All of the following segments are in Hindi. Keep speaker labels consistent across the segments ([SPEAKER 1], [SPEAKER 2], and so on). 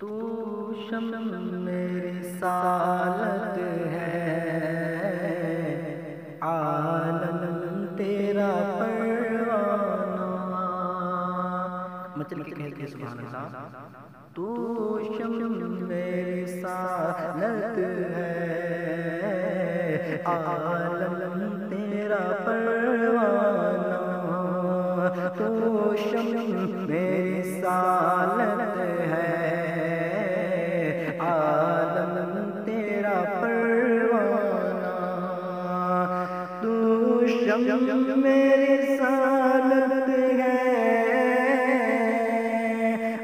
[SPEAKER 1] तू शम मेरी सालत है, आलम तेरा परवाना। मतलब कि तू शम मेरी सालत है, आलम तेरा परवाना। तू शम मेरी सालत है। आलम तेरा परवाना। तू शम मेरी सालत है।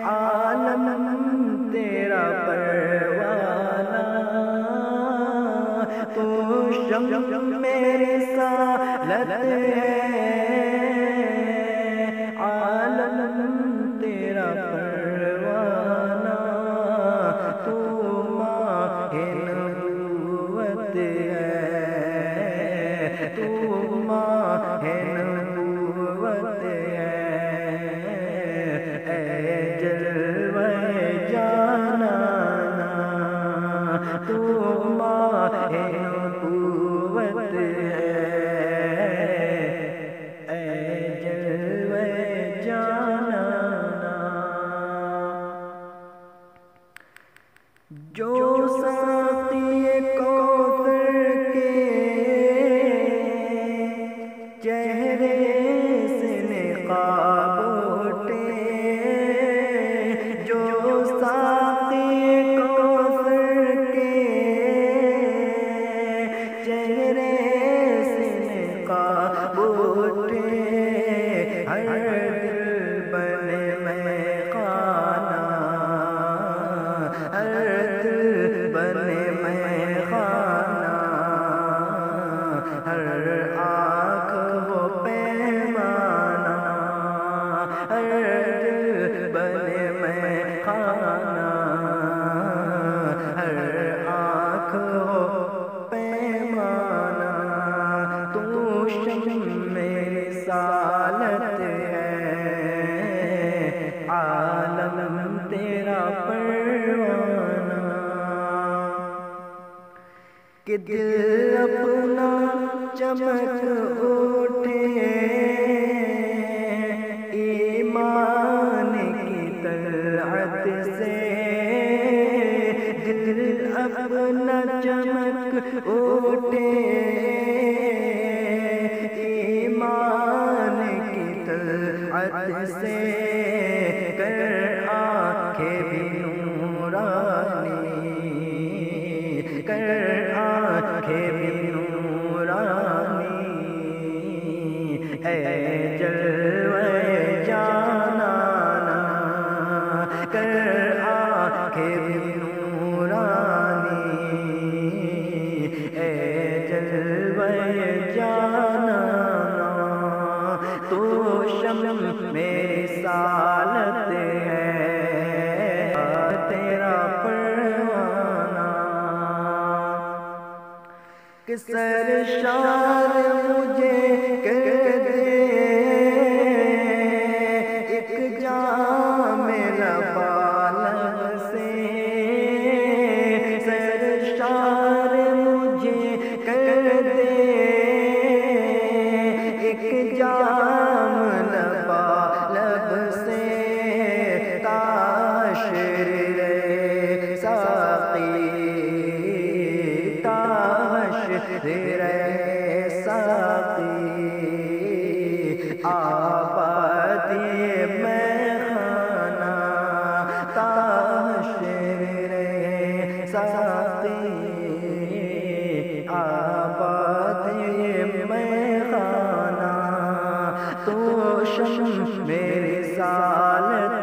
[SPEAKER 1] आलम तेरा परवाना। तू शम सा लत है हर बने मैं खाना, हर आँख वो पैमाना, हर बने मैं खाना, हर आँख वो पैमाना। तू शम मेरी सालत कि दिल अपना चमक उठे। ईमान की तलहत से दिल अपना चमक उठे। ईमान की तलहत से कर आँखें भी नूरानी। कर शम मेरी सालत है। तेरा परवाना किस सरशार शम मेरे सालत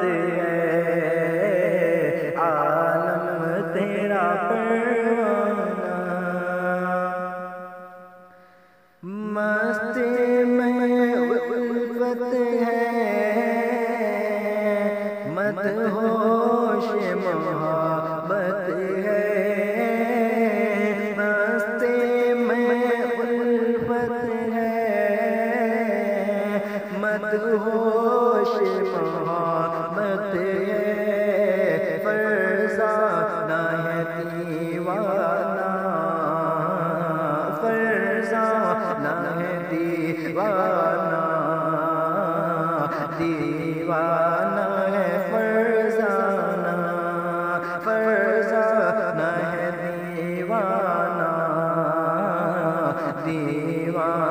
[SPEAKER 1] दीवाना है फरजाना फरजाना है दीवाना दीवाना